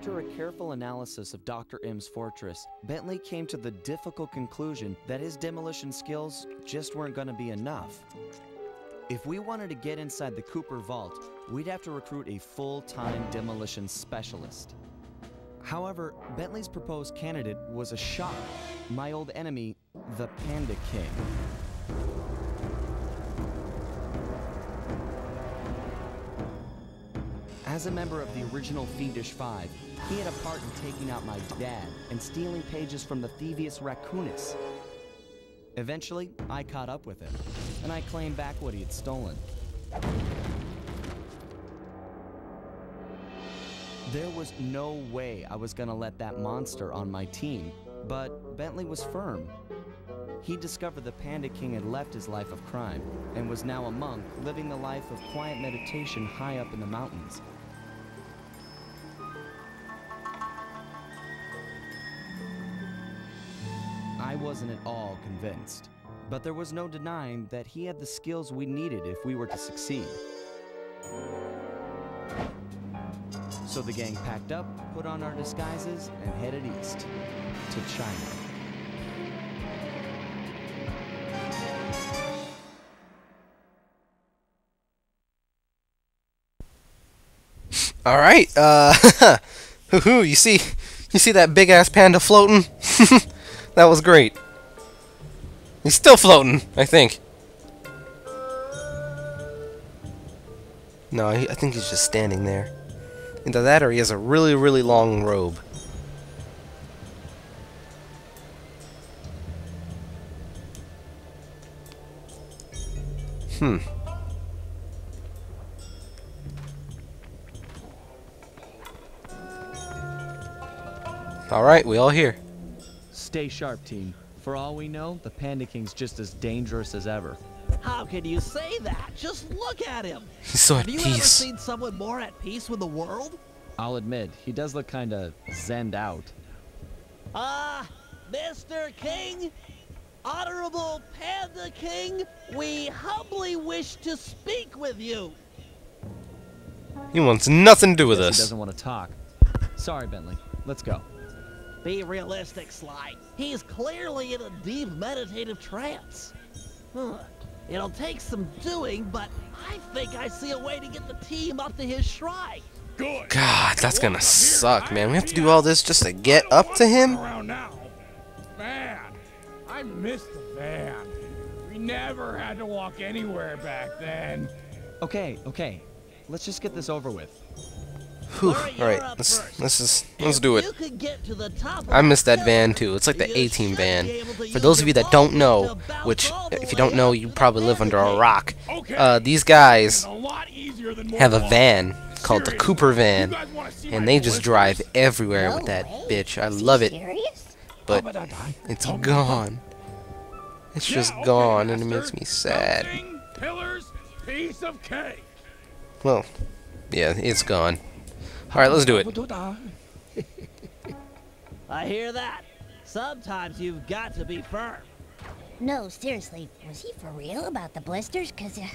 After a careful analysis of Dr. M's fortress, Bentley came to the difficult conclusion that his demolition skills just weren't going to be enough. If we wanted to get inside the Cooper Vault, we'd have to recruit a full time demolition specialist. However, Bentley's proposed candidate was a shock my old enemy, the Panda King. As a member of the original Fiendish Five, he had a part in taking out my dad and stealing pages from the Thievius Raccoonus. Eventually, I caught up with him, and I claimed back what he had stolen. There was no way I was gonna let that monster on my team, but Bentley was firm. He discovered the Panda King had left his life of crime and was now a monk living the life of quiet meditation high up in the mountains. Wasn't at all convinced, but there was no denying that he had the skills we needed if we were to succeed. So the gang packed up, put on our disguises, and headed east to China. All right. Uh, hoo hoo. you see, you see that big ass panda floating? that was great. He's still floating, I think. No, I think he's just standing there. Either that or he has a really, really long robe. Hmm. Alright, we all here. Stay sharp, team. For all we know, the Panda King's just as dangerous as ever. How can you say that? Just look at him. He's so at peace. Have you ever peace. seen someone more at peace with the world? I'll admit, he does look kinda zenned out. Ah, Mr. King, Honorable Panda King, we humbly wish to speak with you. He wants nothing to do with us. He doesn't want to talk. Sorry, Bentley. Let's go. Be realistic, Sly. He's clearly in a deep meditative trance. Huh. It'll take some doing, but I think I see a way to get the team up to his shrine. God, that's gonna suck, man. We have to do all this just to get up to him? Around now. Man, I miss the van. We never had to walk anywhere back then. Okay, okay. Let's just get this over with. Whew. Alright, up let's let's just let's do it. you could get to the top of I miss that van too. It's like the A-Team van. be able to For those of you that don't know, which if you don't know, you probably live under a rock. Uh, these guys A lot easier than have a van called the Cooper van, guys wanna see my and they just drive everywhere with that bitch. I love it, but it's gone. It's just gone, and it makes me sad. Pillars, piece of cake. Well, yeah, it's gone. All right, let's do it. I hear that. Sometimes you've got to be firm. No, seriously, was he for real about the blisters? Cause uh,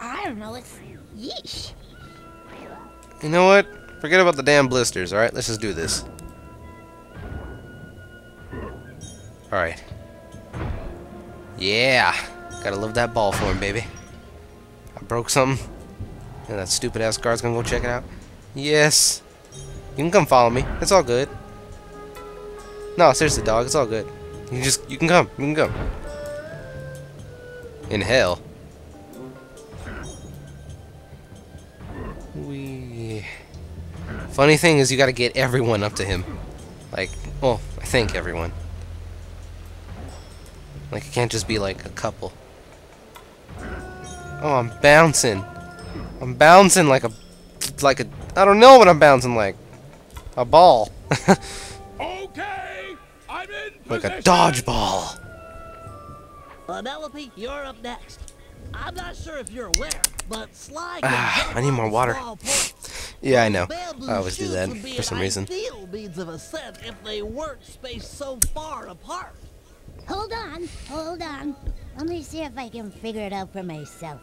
I don't know, it's yeesh. You know what? Forget about the damn blisters, alright? Let's just do this. Alright. Yeah! Gotta love that ball form, baby. I broke something. And that stupid ass guard's gonna go check it out. Yes! You can come follow me. It's all good. No, seriously, dog. It's all good. You just, you can come. You can come. In hell. We. Funny thing is, you gotta get everyone up to him. Like, well, I think everyone. Like, it can't just be like a couple. Oh, I'm bouncing. I'm bouncing like a, like a, I don't know what I'm bouncing like. A ball. Okay, I'm in like a dodgeball. Penelope, you're up next. I'm not sure if you're aware, but Sly Ah, I need more water. Yeah, I know. I always do that for some an reason. Ideal means of ascent if they weren't spaced so far apart. Hold on, hold on. Let me see if I can figure it out for myself.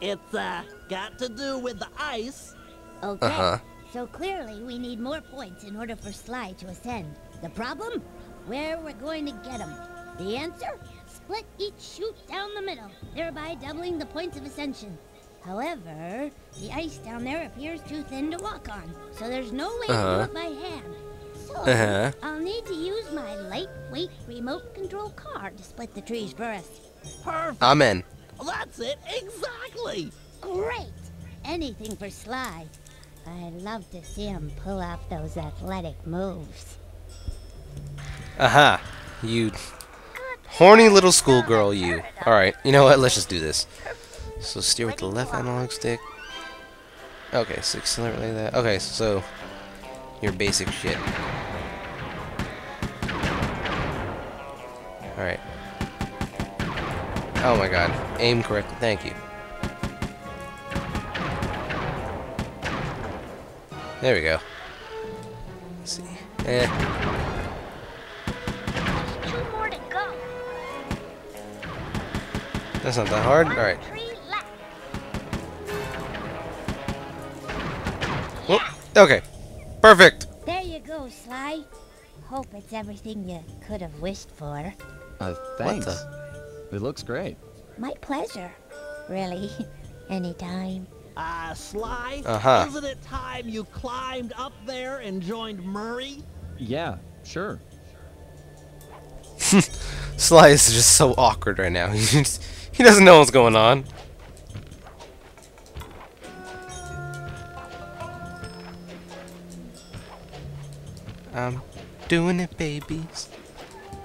It's uh got to do with the ice. Okay. Uh huh. So clearly, we need more points in order for Sly to ascend. The problem? Where we're going to get them. The answer? Split each chute down the middle, thereby doubling the points of ascension. However, the ice down there appears too thin to walk on, so there's no way Uh-huh. to do it by hand. So, Uh-huh. I'll need to use my lightweight remote control car to split the trees first. Perfect. Amen. That's it. Exactly. Great! Anything for Sly. I'd love to see him pull off those athletic moves. Aha. You horny little schoolgirl, you. Alright, you know what? Let's just do this. So steer with the left analog stick. Okay, so accelerate like that. Okay, so your basic shit. Alright. Oh my god. Aim correctly. Thank you. There we go. Let's see. Eh. Two more to go. That's not that hard. Alright. Whoop. Okay. Perfect. There you go, Sly. Hope it's everything you could have wished for. Uh, thanks. It looks great. My pleasure. Really. Anytime. Uh, Sly, Uh-huh. isn't it time you climbed up there and joined Murray? Yeah, sure. Sly is just so awkward right now. He just, he doesn't know what's going on. I'm doing it, babies.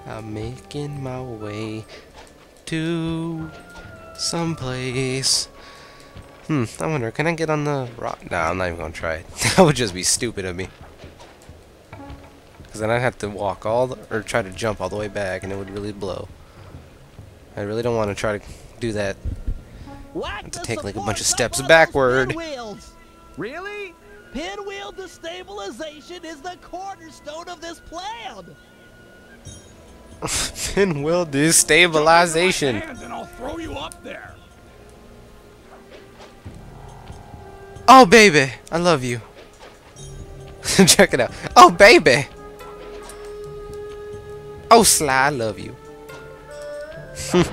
I'm making my way to someplace. Hmm, I wonder, can I get on the rock? Nah, I'm not even gonna try it. that would just be stupid of me. Because then I'd have to walk all the, or try to jump all the way back and it would really blow. I really don't want to try to do that. To take, like, a bunch of steps backward. Pinwheels. Really? Pinwheel destabilization is the cornerstone of this plan. Pinwheel destabilization. I'll throw you up there. Oh, baby. I love you. Check it out. Oh, baby. Oh, Sly, I love you.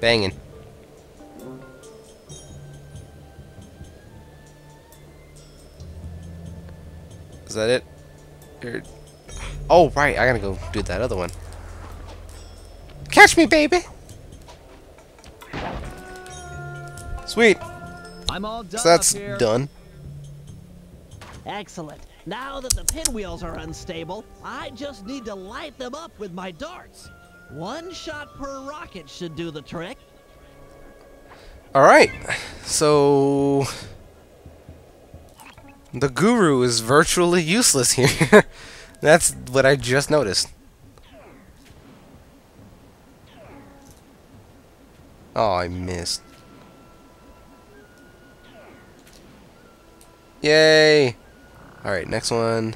Banging. Is that it? Oh, right. I gotta go do that other one. Catch me, baby. Sweet. I'm all done So that's up here. done. Excellent. Now that the pinwheels are unstable, I just need to light them up with my darts. One shot per rocket should do the trick. Alright, so... The guru is virtually useless here. That's what I just noticed. Oh, I missed. Yay! Alright, next one.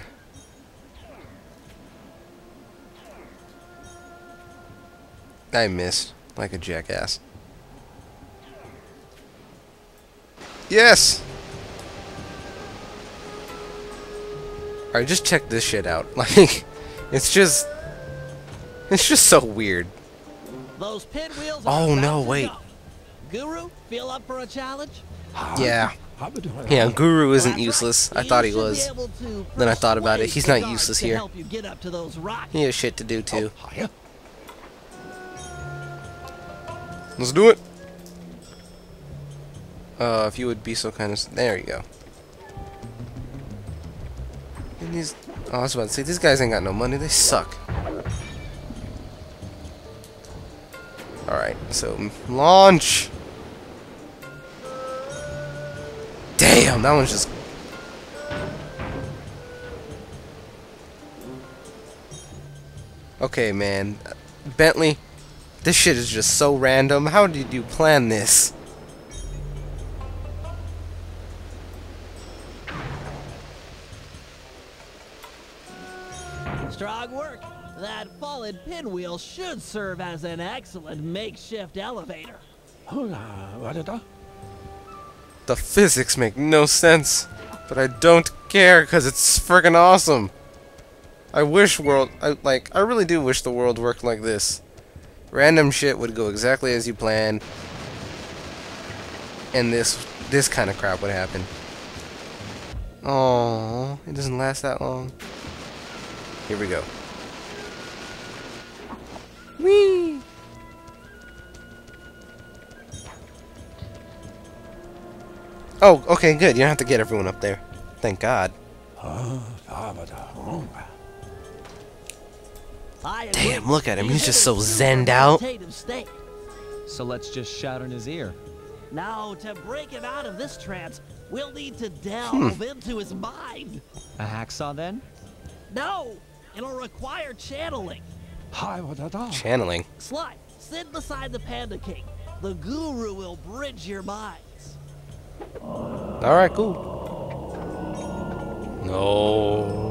I missed, like a jackass. Yes! Alright, just check this shit out. Like, it's just... It's just so weird. Those pinwheels Oh, no, wait. Guru, feel up for a challenge? Yeah. Yeah, Guru isn't useless. I thought he was. Then I thought about it. He's not useless here. help you get up to those rockets. He has shit to do too. Let's do it! Uh, if you would be so kind of... There you go. And these... Oh, I was about to say, these guys ain't got no money. They suck. Alright, so... Launch! Damn, that one's just... Okay, man. Bentley, this shit is just so random. How did you plan this? Strong work. That fallen pinwheel should serve as an excellent makeshift elevator. Hola, what is that? The physics make no sense. But I don't care because it's freaking awesome. I wish world, I like, I really do wish the world worked like this. Random shit would go exactly as you planned, and this, this kind of crap would happen. Oh, it doesn't last that long. Here we go. Whee! Oh, okay, good. You don't have to get everyone up there. Thank God. I Damn, look at him. He's just so He's zenned out. So let's just shout in his ear. Now, to break him out of this trance, we'll need to delve Hmm. into his mind. A hacksaw then? No, it'll require channeling. Channeling. Sly, sit beside the Panda King. The Guru will bridge your minds. Alright, cool. No.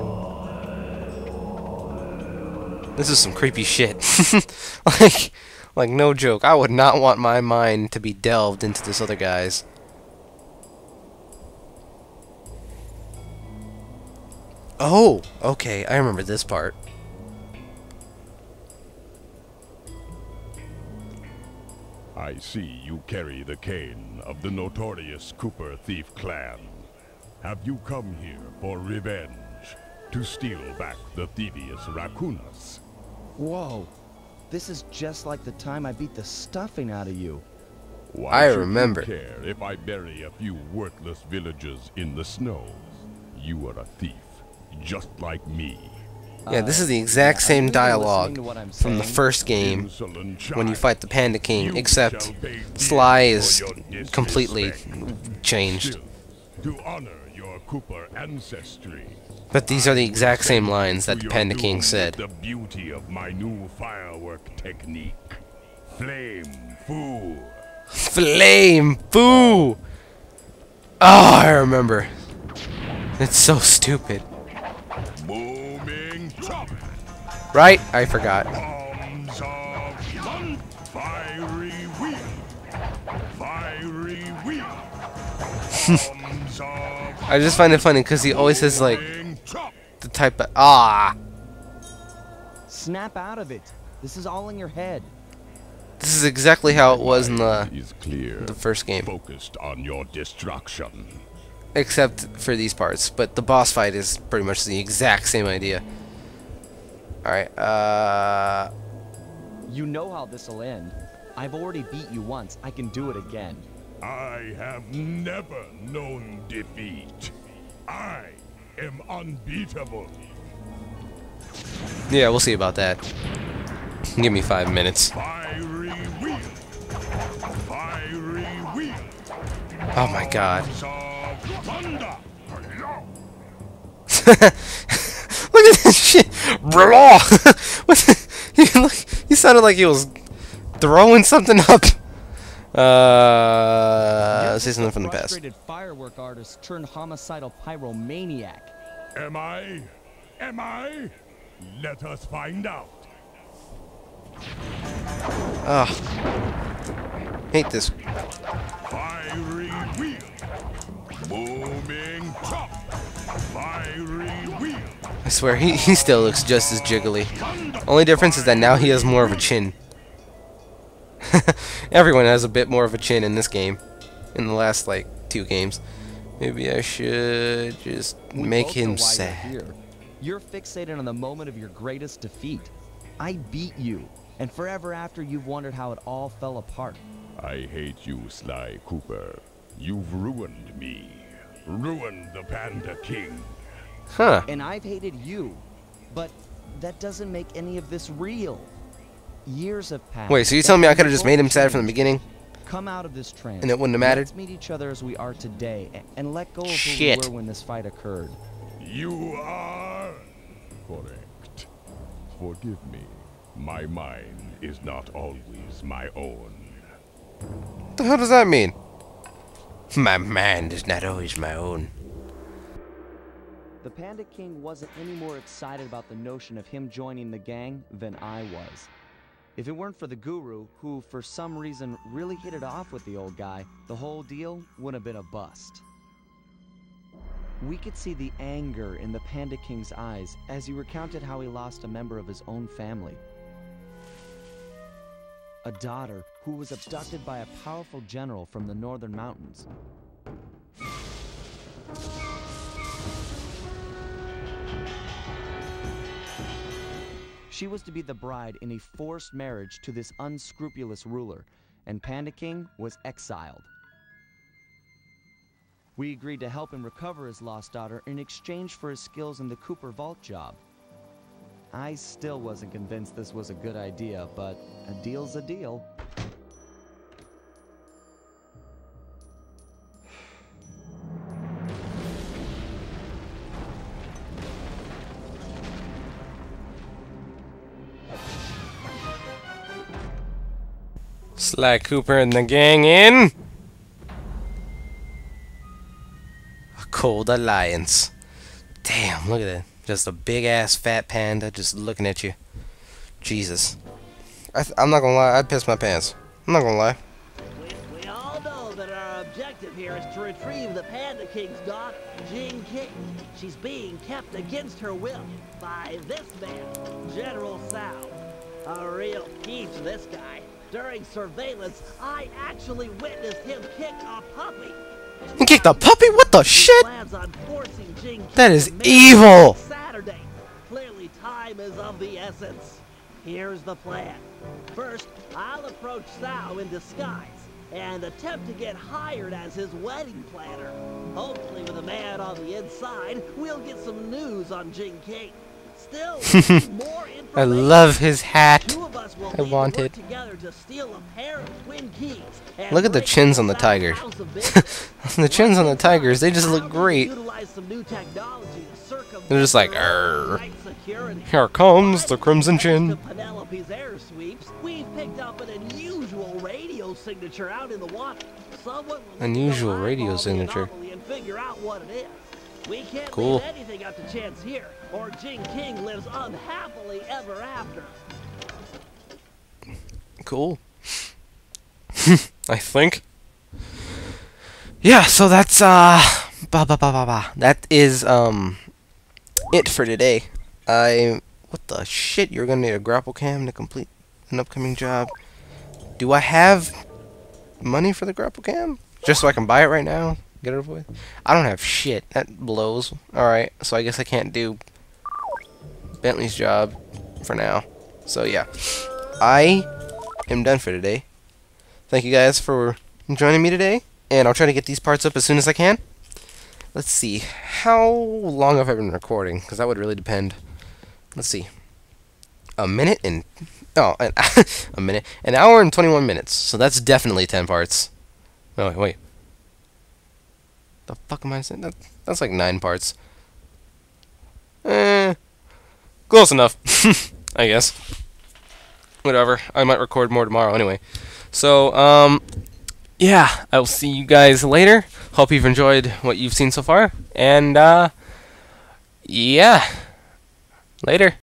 This is some creepy shit. like, like no joke. I would not want my mind to be delved into this other guy's. Oh, okay. I remember this part. I see you carry the cane of the notorious Cooper thief clan. Have you come here for revenge? To steal back the thievius raccoonus? Whoa. This is just like the time I beat the stuffing out of you. Why I should you remember. care if I bury a few worthless villagers in the snow? You are a thief, just like me. Yeah, this is the exact yeah, same are you listening dialogue to what I'm from the first game when you fight the Panda King, except Sly is completely changed. To honor your Cooper ancestry. But these are the exact same lines that the Panda King said. The beauty of my new firework technique. Flame fu. Flame fu. Oh, ah, I remember. It's so stupid. Booming chop. Right? I forgot. Arms of thunder. Fiery wheel. Fiery wheel. Arms of I just find it funny because he always says, like, the type of. Ah! Snap out of it. This is all in your head. This is exactly how it was in the, is clear. the first game. Focused on your destruction. Except for these parts. But the boss fight is pretty much the exact same idea. Alright, uh. You know how this'll end. I've already beat you once. I can do it again. I have never known defeat. I am unbeatable. Yeah, we'll see about that. Give me five minutes. Fiery wheel. Fiery wheel. Oh my god. Arms of thunder. Look at this shit! Blah! what the, he, look, he sounded like he was throwing something up. Uh, say something from the past. Frustrated firework artist turned homicidal pyromaniac. Am I? Am I? Let us find out. Ugh. Hate this. Fiery wheel. Booming chop. Fiery wheel. I swear, he, he still looks just as jiggly. Only difference is that now he has more of a chin. Everyone has a bit more of a chin in this game. In the last, like, two games. Maybe I should just We make him know sad. You're, here. you're fixated on the moment of your greatest defeat. I beat you, and forever after you've wondered how it all fell apart. I hate you, Sly Cooper. You've ruined me. Ruined the Panda King. Huh. And I've hated you, but that doesn't make any of this real. Years have passed. Wait, so you're telling me I could have just made him sad from the beginning? Come out of this trance. And it wouldn't have mattered? Let's meet each other as we are today, and let go of who Shit. we were when this fight occurred. You are correct. Forgive me. My mind is not always my own. What the hell does that mean? My mind is not always my own. The Panda King wasn't any more excited about the notion of him joining the gang than I was. If it weren't for the Guru, who for some reason really hit it off with the old guy, the whole deal would have been a bust. We could see the anger in the Panda King's eyes as he recounted how he lost a member of his own family. A daughter who was abducted by a powerful general from the northern mountains. She was to be the bride in a forced marriage to this unscrupulous ruler, and Panda King was exiled. We agreed to help him recover his lost daughter in exchange for his skills in the Cooper Vault job. I still wasn't convinced this was a good idea, but a deal's a deal. Sly Cooper and the gang in. A cold alliance. Damn, look at that. Just a big ass fat panda just looking at you. Jesus. I th I'm not gonna lie, I'd piss my pants. I'm not gonna lie. We, we all know that our objective here is to retrieve the Panda King's daughter, Jing King. She's being kept against her will by this man, General Tsao. A real peach, this guy. During surveillance, I actually witnessed him kick a puppy. He kicked a puppy? What the shit? Plans on forcing Jing That King is to marry evil. Time is of the essence. Here's the plan. First, I'll approach Tsao in disguise and attempt to get hired as his wedding planner. Hopefully, with a man on the inside, we'll get some news on Jing King. Still, more information. I love his hat. Two of us will I want it. together to steal a pair of twin keys Look at the chins on the tiger. house of business. the chins on the tigers, they just look great. utilize some new technology to circumvent They're just like, their "Arr." tight security. Here comes the Crimson Chin. Penelope's air sweeps, we've picked up an unusual radio signature out in the water. Someone will need to Unusual radio signature. And figure out what it is. We can't Cool. leave anything up to chance here, or Jing King lives unhappily ever after. Cool. I think. Yeah, so that's uh ba ba ba ba ba. That is um it for today. I what the shit? You're gonna need a grapple cam to complete an upcoming job. Do I have money for the grapple cam? Just so I can buy it right now? Get it over with? I don't have shit. That blows. Alright, so I guess I can't do Bentley's job for now. So yeah. I am done for today. Thank you guys for joining me today, and I'll try to get these parts up as soon as I can. Let's see, how long have I been recording? Because that would really depend. Let's see, a minute and oh, an, a minute, an hour and 21 minutes. So that's definitely 10 parts. Oh wait, wait. The fuck am I saying? That, that's like nine parts. Eh, close enough, I guess whatever. I might record more tomorrow anyway. So, um, yeah, I will see you guys later. Hope you've enjoyed what you've seen so far. And, uh, yeah. Later.